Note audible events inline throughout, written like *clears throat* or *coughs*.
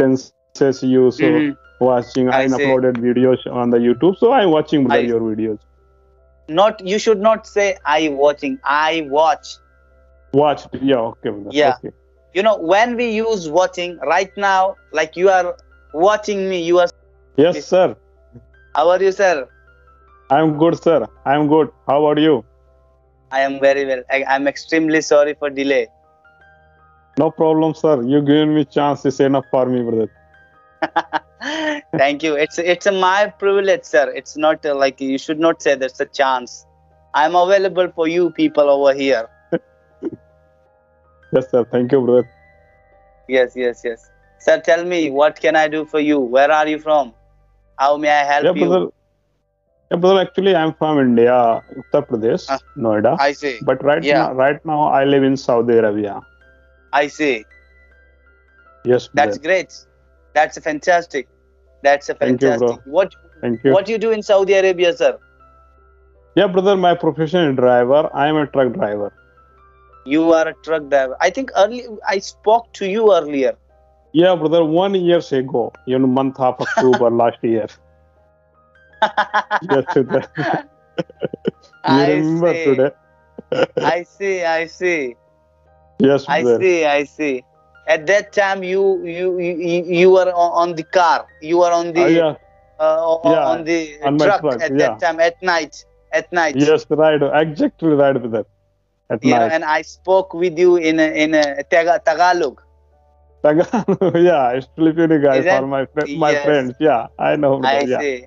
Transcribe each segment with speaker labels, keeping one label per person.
Speaker 1: sentences you so
Speaker 2: Mhm.
Speaker 1: watching
Speaker 2: I
Speaker 1: uploaded videos on the YouTube. So I'm watching brother,
Speaker 2: I-
Speaker 1: your videos.
Speaker 2: Not you should not say I watching. I watch.
Speaker 1: Watched. Yeah. Okay. Brother.
Speaker 2: Yeah.
Speaker 1: Okay.
Speaker 2: You know when we use watching right now, like you are watching me. You are.
Speaker 1: Yes, sir.
Speaker 2: How are you, sir?
Speaker 1: I'm good, sir. I'm good. How about you?
Speaker 2: I am very well. I, I'm extremely sorry for delay.
Speaker 1: No problem, sir. You giving me chance is enough for me, brother. *laughs*
Speaker 2: Thank you. It's it's a my privilege, sir. It's not uh, like you should not say there's a chance. I'm available for you people over here. *laughs*
Speaker 1: Yes, sir. Thank you, brother.
Speaker 2: Yes, yes, yes. Sir, tell me what can I do for you? Where are you from? How may I help
Speaker 1: Yeah,
Speaker 2: you?
Speaker 1: brother. Yeah, brother. Actually, I'm from India, Uttar Pradesh,
Speaker 2: Ah.
Speaker 1: Noida.
Speaker 2: I see.
Speaker 1: But right
Speaker 2: Yeah.
Speaker 1: now, right now, I live in Saudi Arabia.
Speaker 2: I see.
Speaker 1: Yes,
Speaker 2: That's
Speaker 1: brother.
Speaker 2: great. That's fantastic. That's a
Speaker 1: Thank you,
Speaker 2: fantastic. what
Speaker 1: Thank you.
Speaker 2: what you do in Saudi Arabia, sir?
Speaker 1: Yeah, brother. My profession is driver. I am a truck driver.
Speaker 2: You are a truck driver. I think early I spoke to you earlier.
Speaker 1: Yeah, brother. One years ago, in month of *laughs* October last year. Yes, brother. you *laughs*
Speaker 2: I *laughs*
Speaker 1: remember
Speaker 2: see.
Speaker 1: today?
Speaker 2: I see. I see.
Speaker 1: Yes,
Speaker 2: I
Speaker 1: brother.
Speaker 2: see. I see. At that time, you you you, you were on, the car. You were on the
Speaker 1: Ah, yeah.
Speaker 2: uh, on-
Speaker 1: Yeah,
Speaker 2: on the
Speaker 1: on
Speaker 2: truck,
Speaker 1: truck,
Speaker 2: at
Speaker 1: yeah.
Speaker 2: that time at night. At night.
Speaker 1: Yes, right. Exactly right, brother. At
Speaker 2: know,
Speaker 1: night.
Speaker 2: and I spoke with you in a, in a Tagalog.
Speaker 1: Tagalog, *laughs* yeah, it's Filipino guy
Speaker 2: Is
Speaker 1: for my my
Speaker 2: Yes.
Speaker 1: friends. Yeah, I know.
Speaker 2: I
Speaker 1: yeah.
Speaker 2: see.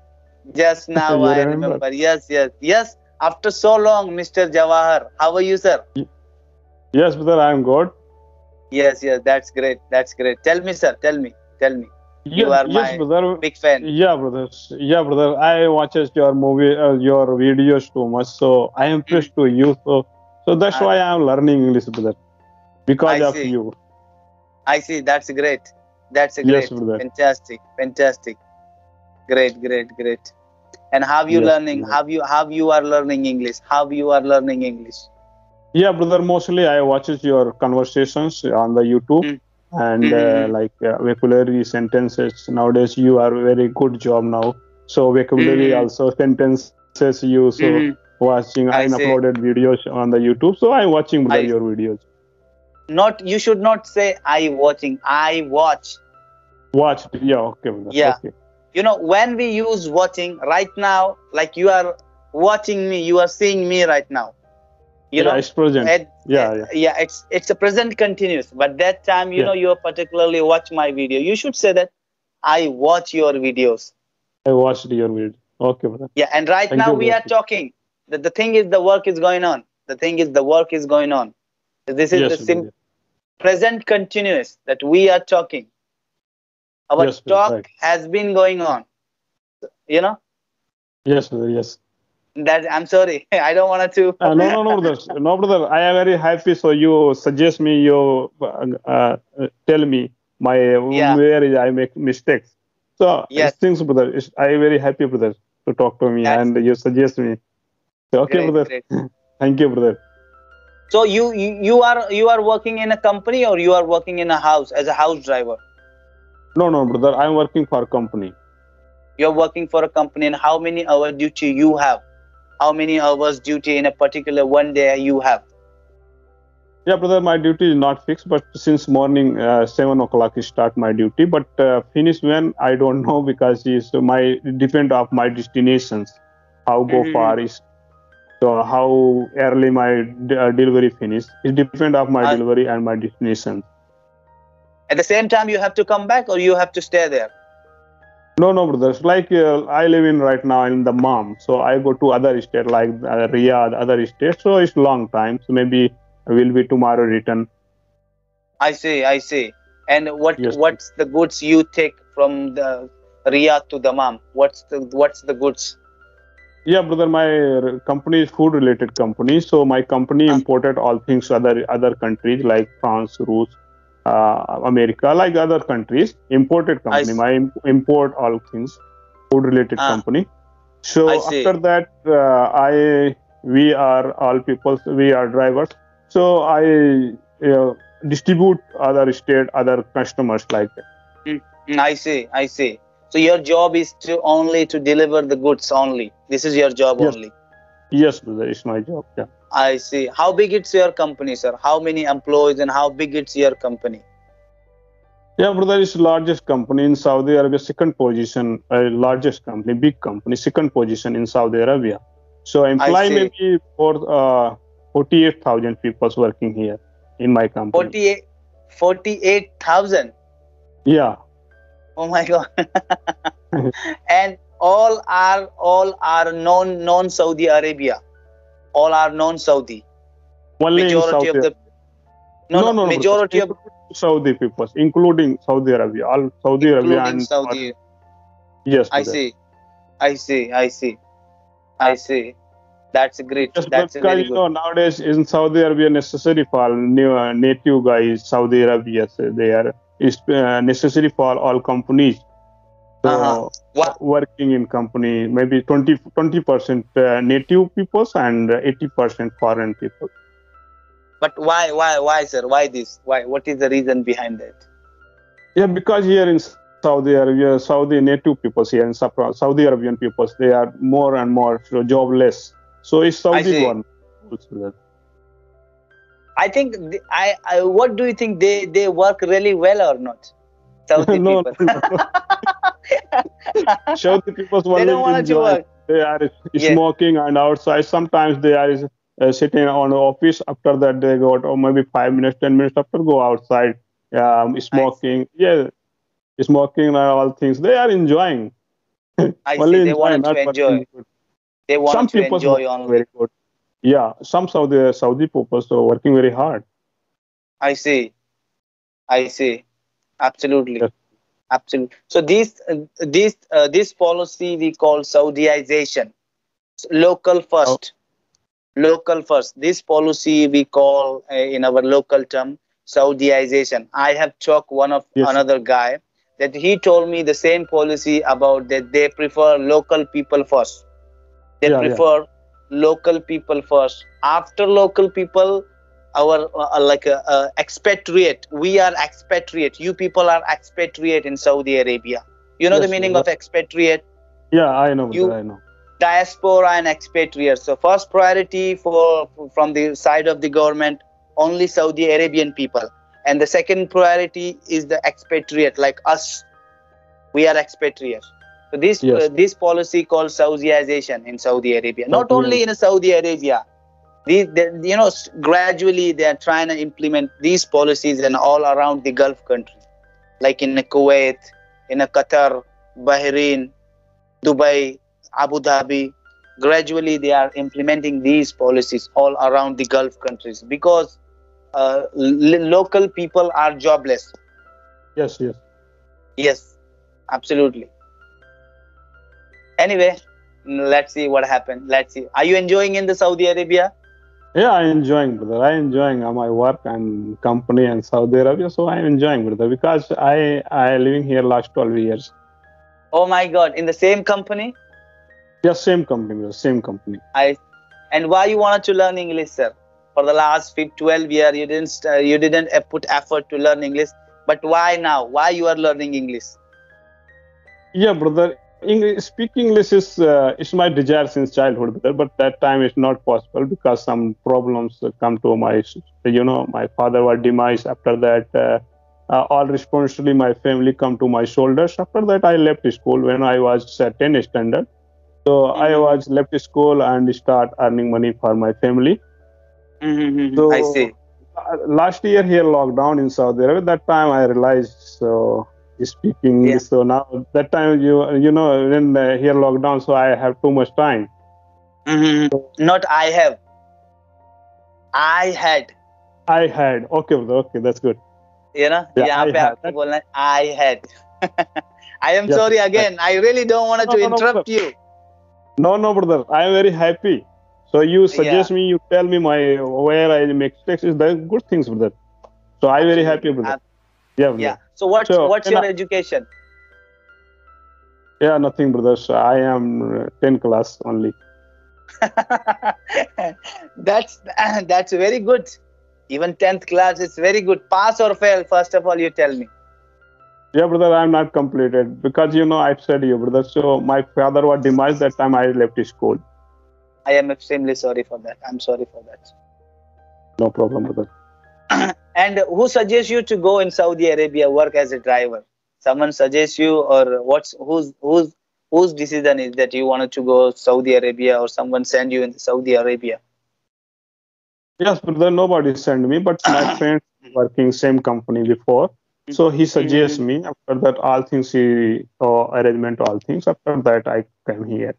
Speaker 2: Just now *laughs* I
Speaker 1: remember?
Speaker 2: remember. Yes, yes, yes. After so long, Mr. Jawahar, how are you, sir?
Speaker 1: Yes, brother, I'm good.
Speaker 2: Yes, yes, that's great. That's great. Tell me, sir. Tell me. Tell me. You are
Speaker 1: yes,
Speaker 2: my
Speaker 1: brother.
Speaker 2: Big fan.
Speaker 1: Yeah, brother. Yeah, brother. I watches your movie, uh, your videos too much, so I am impressed to you. So, so that's
Speaker 2: I-
Speaker 1: why I am learning English, brother, because
Speaker 2: I
Speaker 1: of
Speaker 2: see.
Speaker 1: you.
Speaker 2: I see. That's great. That's a
Speaker 1: Yes,
Speaker 2: great.
Speaker 1: brother.
Speaker 2: Fantastic. Fantastic. Great, great, great. And how you
Speaker 1: Yes,
Speaker 2: learning?
Speaker 1: brother.
Speaker 2: How you how you are learning English? How you are learning English?
Speaker 1: Yeah, brother. Mostly I watches your conversations on the YouTube.
Speaker 2: Mm.
Speaker 1: And
Speaker 2: Mhm.
Speaker 1: uh, like uh, vocabulary sentences nowadays, you are very good job now. So vocabulary
Speaker 2: Mhm.
Speaker 1: also sentences you so
Speaker 2: Mhm.
Speaker 1: watching
Speaker 2: I
Speaker 1: I, uploaded videos on the YouTube. So I'm watching brother,
Speaker 2: I-
Speaker 1: your videos.
Speaker 2: Not you should not say I watching. I watch.
Speaker 1: Watched. Yeah. Okay. Brother.
Speaker 2: Yeah.
Speaker 1: Okay.
Speaker 2: you know when we use watching right now like you are watching me you are seeing me right now you
Speaker 1: yeah,
Speaker 2: know
Speaker 1: it's present.
Speaker 2: at-
Speaker 1: yeah, yeah.
Speaker 2: yeah it's it's a present continuous but that time you
Speaker 1: Yeah.
Speaker 2: know you particularly watch my video you should say that i watch your videos
Speaker 1: I watched your video. Okay, brother.
Speaker 2: yeah and right
Speaker 1: Thank
Speaker 2: now we are talking the, the thing is the work is going on the thing is the work is going on this is
Speaker 1: yes,
Speaker 2: the sim- present continuous that we are talking our
Speaker 1: Yes,
Speaker 2: talk
Speaker 1: right.
Speaker 2: has been going on you know
Speaker 1: Yes, brother. Yes.
Speaker 2: That i'm sorry *laughs* i don't want to
Speaker 1: Uh, no, no, no, brother. No, brother. I am very happy. So you suggest me. You uh, uh, tell me my
Speaker 2: Yeah.
Speaker 1: where I make mistakes. So
Speaker 2: Yes.
Speaker 1: things, brother. I am very happy, brother, to talk to me
Speaker 2: That's-
Speaker 1: and you suggest me. So, okay,
Speaker 2: Great,
Speaker 1: brother.
Speaker 2: great. *laughs*
Speaker 1: Thank you, brother.
Speaker 2: So you, you you are you are working in a company or you are working in a house as a house driver?
Speaker 1: No, no, brother. I'm working for a company.
Speaker 2: You're working for a company and how many hour duty you have? How many hours duty in a particular one day you have?
Speaker 1: Yeah, brother, my duty is not fixed, but since morning uh, seven o'clock is start my duty. But uh, finish when I don't know because it's my depend of my destinations, how go
Speaker 2: Mhm.
Speaker 1: far is, so how early my d- uh, delivery finish. It depend of my delivery and my destination.
Speaker 2: At the same time you have to come back or you have to stay there?
Speaker 1: No, no, brothers. Like uh, I live in right now in Dammam, so I go to other state like uh, Riyadh, other states. So it's long time. So maybe I will be tomorrow return.
Speaker 2: I see, I see. And what
Speaker 1: Yes.
Speaker 2: what's the goods you take from the Riyadh to Dammam? What's the what's the goods?
Speaker 1: Yeah, brother, my company is food related company. So my company
Speaker 2: Ah.
Speaker 1: imported all things to other other countries like France, Rus, uh, America, like other countries. Imported company.
Speaker 2: see.
Speaker 1: My import all things food related
Speaker 2: Ah.
Speaker 1: company. So after that, uh, I we are all people. We are drivers. So I uh, distribute other state, other customers like that.
Speaker 2: Mm, I see. I see. So your job is to only to deliver the goods only. This is your job
Speaker 1: Yes.
Speaker 2: only.
Speaker 1: Yes, brother, it's my job. Yeah.
Speaker 2: I see. How big it's your company, sir? How many employees and how big it's your company?
Speaker 1: Yeah, brother, it's largest company in Saudi Arabia, second position, uh, largest company, big company, second position in Saudi Arabia. So employ maybe for uh, 48,000 people working here in my company.
Speaker 2: 48 48,000.
Speaker 1: Yeah,
Speaker 2: Oh my god. *laughs* and all are all are non non Saudi Arabia. All are non Saudi.
Speaker 1: only
Speaker 2: Majority of the no, no, majority of
Speaker 1: Saudi people, including Saudi Arabia, all Saudi Arabia and
Speaker 2: Saudi.
Speaker 1: Yes,
Speaker 2: I see. I see. I see. I see. That's great.
Speaker 1: Yes,
Speaker 2: That's
Speaker 1: because
Speaker 2: very
Speaker 1: you know nowadays in Saudi Arabia necessary for new, uh, native guys Saudi Arabia they are is uh, necessary for all companies. So
Speaker 2: Uh-huh. What?
Speaker 1: working in company maybe 20 percent uh, native peoples and eighty percent foreign people.
Speaker 2: But why? Why? Why, sir? Why this? Why? What is the reason behind that?
Speaker 1: Yeah, because here in Saudi Arabia, Saudi native peoples here in Saudi Arabian peoples they are more and more so jobless. So it's Saudi one.
Speaker 2: I think the, I, I. What do you think? They they work really well or not? *laughs* Saudi
Speaker 1: no,
Speaker 2: people.
Speaker 1: no, no. *laughs* *laughs* Saudi people
Speaker 2: they don't want to work.
Speaker 1: They are
Speaker 2: Yeah.
Speaker 1: smoking and outside. Sometimes they are uh, sitting on the office. After that, they go out, or maybe five minutes, ten minutes after, go outside, um, smoking. Yeah, smoking and all things. They are enjoying. *laughs*
Speaker 2: I
Speaker 1: Only
Speaker 2: see. They wanted to enjoy. They
Speaker 1: Some
Speaker 2: want to
Speaker 1: people
Speaker 2: enjoy only.
Speaker 1: very good. Yeah, some Saudi Saudi people are working very hard.
Speaker 2: I see. I see. Absolutely.
Speaker 1: Yes.
Speaker 2: Absolutely. So this uh, this uh, this policy we call Saudiization, local first, local first. This policy we call uh, in our local term Saudiization. I have talked one of
Speaker 1: Yes.
Speaker 2: another guy that he told me the same policy about that they prefer local people first. They
Speaker 1: Yeah, yeah.
Speaker 2: prefer local people first. After local people, our uh, like a, uh, expatriate. We are expatriate. You people are expatriate in Saudi Arabia. You know the meaning
Speaker 1: yes.
Speaker 2: of expatriate?
Speaker 1: Yeah, I know.
Speaker 2: You-
Speaker 1: I know.
Speaker 2: Diaspora and expatriate. So first priority for from the side of the government only Saudi Arabian people, and the second priority is the expatriate like us. We are expatriate. So this
Speaker 1: Yes.
Speaker 2: uh, this policy called Saudiization in Saudi Arabia. Not only in Saudi Arabia, these they, you know gradually they are trying to implement these policies in all around the Gulf countries, like in Kuwait, in Qatar, Bahrain, Dubai, Abu Dhabi. Gradually they are implementing these policies all around the Gulf countries because uh, l- local people are jobless.
Speaker 1: Yes, yes.
Speaker 2: Yes, absolutely. Anyway, let's see what happened. Let's see. Are you enjoying in the Saudi Arabia?
Speaker 1: Yeah, I'm enjoying, brother. I'm enjoying uh, my work and company in Saudi Arabia. So I'm enjoying, brother, because I I living here last 12 years.
Speaker 2: Oh my God! In the same company?
Speaker 1: Yeah, same company, brother, same company.
Speaker 2: I. And why you wanted to learn English, sir? For the last 12 years, you didn't st- you didn't uh, put effort to learn English. But why now? Why you are learning English?
Speaker 1: Yeah, brother. English, speak English is uh, is my desire since childhood. But that time it's not possible because some problems come to my, you know, my father was demise. After that, uh, uh, all responsibility my family come to my shoulders. After that, I left school when I was uh, 10 standard. So I
Speaker 2: Mhm.
Speaker 1: was left school and start earning money for my family.
Speaker 2: Mhm,
Speaker 1: So-
Speaker 2: I see.
Speaker 1: Uh, last year here lockdown in Saudi Arabia. That time I realized so speaking
Speaker 2: Yeah.
Speaker 1: English. So now that time you you know when uh, here lockdown, so I have too much time.
Speaker 2: Mhm. Not I have. I had.
Speaker 1: I had okay, brother, okay, that's good.
Speaker 2: You know,
Speaker 1: Yeah,
Speaker 2: यहाँ
Speaker 1: I
Speaker 2: पे
Speaker 1: had.
Speaker 2: आपको बोलना है, I had. I am
Speaker 1: Yes,
Speaker 2: sorry
Speaker 1: I-
Speaker 2: again. I really don't want
Speaker 1: No,
Speaker 2: to
Speaker 1: no, no,
Speaker 2: interrupt you.
Speaker 1: No, no, brother, I am very happy. So you suggest me, you tell me my where I make mistakes is the good things, brother. So I very happy, brother. Yeah, brother.
Speaker 2: Yeah. So what's what's your
Speaker 1: I-
Speaker 2: education?
Speaker 1: Yeah, nothing, brother. I am uh, 10 class only. *laughs*
Speaker 2: that's *clears throat* that's very good. Even tenth class is very good. Pass or fail? First of all, you tell me.
Speaker 1: Yeah, brother, I'm not completed because you know I've said you, brother. So my father was demised that time I left school.
Speaker 2: I am extremely sorry for that. I'm sorry for that.
Speaker 1: No problem, brother.
Speaker 2: And who suggests you to go in Saudi Arabia work as a driver? Someone suggests you, or what's whose whose whose decision is that you wanted to go Saudi Arabia, or someone send you in Saudi Arabia?
Speaker 1: Yes, brother. Nobody sent me, but my *coughs* friend working same company before. So he suggests me. After that, all things he uh, arrangement, all things. After that, I came here.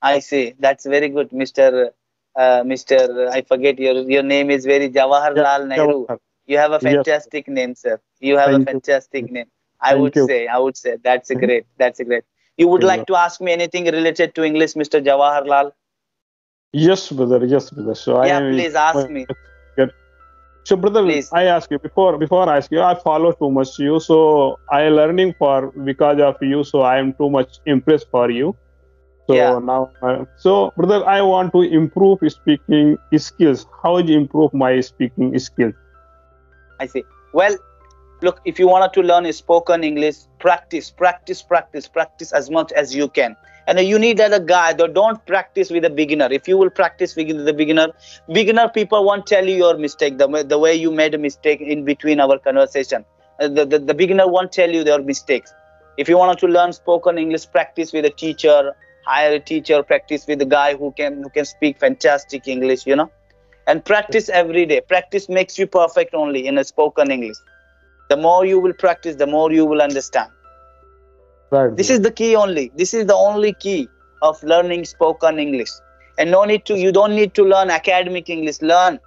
Speaker 2: I see. That's very good, Mister. Uh, Mr. I forget your your name is very Jawaharlal
Speaker 1: Yeah,
Speaker 2: Nehru. You have a
Speaker 1: Yes.
Speaker 2: fantastic name, sir. You have
Speaker 1: Thank
Speaker 2: a
Speaker 1: you.
Speaker 2: fantastic name. I
Speaker 1: Thank
Speaker 2: would
Speaker 1: you.
Speaker 2: say, I would say that's a great. That's a great. You would
Speaker 1: Thank
Speaker 2: like to ask me anything related to English, Mr. Jawaharlal?
Speaker 1: Yes, brother. Yes, brother. So I
Speaker 2: Yeah,
Speaker 1: am.
Speaker 2: please ask me.
Speaker 1: So, brother,
Speaker 2: Please.
Speaker 1: I ask you before before I ask you, I follow too much you, so I learning for because of you. So I am too much impressed for you. So
Speaker 2: Yeah.
Speaker 1: now, uh, so brother, I want to improve speaking skills. How do you improve my speaking skills?
Speaker 2: I see. Well, look, if you wanted to learn spoken English, practice, practice, practice, practice as much as you can. And you need that a guy. though, Don't practice with a beginner. If you will practice with the beginner, beginner people won't tell you your mistake. The way, the way you made a mistake in between our conversation, Uh, the, the, the beginner won't tell you their mistakes. If you wanted to learn spoken English, practice with a teacher. Hire a teacher. Practice with a guy who can who can speak fantastic English. You know? And practice every day. Practice makes you perfect only in a spoken english. The more you will practice the more you will understand.
Speaker 1: Right.
Speaker 2: this is the key only. This is the only key of learning spoken english. And no need to you don't need to learn academic english. Learn.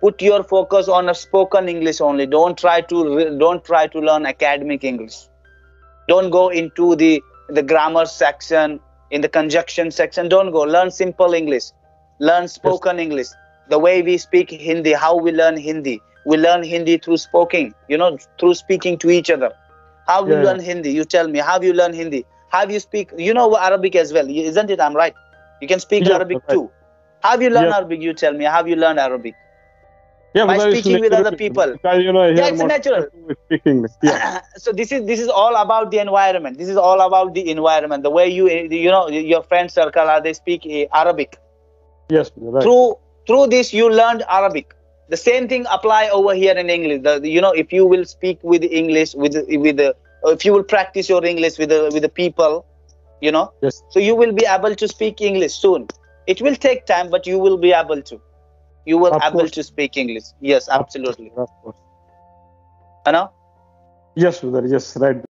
Speaker 2: Put your focus on a spoken english only. Don't try to don't try to learn academic english. Don't go into the the grammar section in the conjunction section. Don't go. Learn simple english. Learn spoken english. The way we speak hindi how we learn hindi. We learn hindi through speaking you know through speaking to each other. How you learn hindi? You tell me. How you learn hindi? How you speak? You know arabic as well isn't it? I'm right. You can speak
Speaker 1: Yeah,
Speaker 2: arabic
Speaker 1: right.
Speaker 2: too. How you learn
Speaker 1: Yeah.
Speaker 2: arabic? You tell me. How you learn arabic
Speaker 1: yeah,
Speaker 2: by speaking with other people.
Speaker 1: Because you know,
Speaker 2: Yeah, it's natural.
Speaker 1: speaking. Yeah. *clears throat*
Speaker 2: so this is this is all about the environment this is all about the environment the way you you know your friend circle are they speak eh, arabic
Speaker 1: yes, right.
Speaker 2: through through this you learned arabic the same thing apply over here in english the, you know if you will speak with english with with the if you will practice your english with the with the people you know
Speaker 1: Yes.
Speaker 2: so you will be able to speak english soon it will take time but you will be able to you were
Speaker 1: Of
Speaker 2: able
Speaker 1: course.
Speaker 2: to speak english yes absolutely
Speaker 1: Of course.
Speaker 2: you know
Speaker 1: Yes, brother. Yes, right.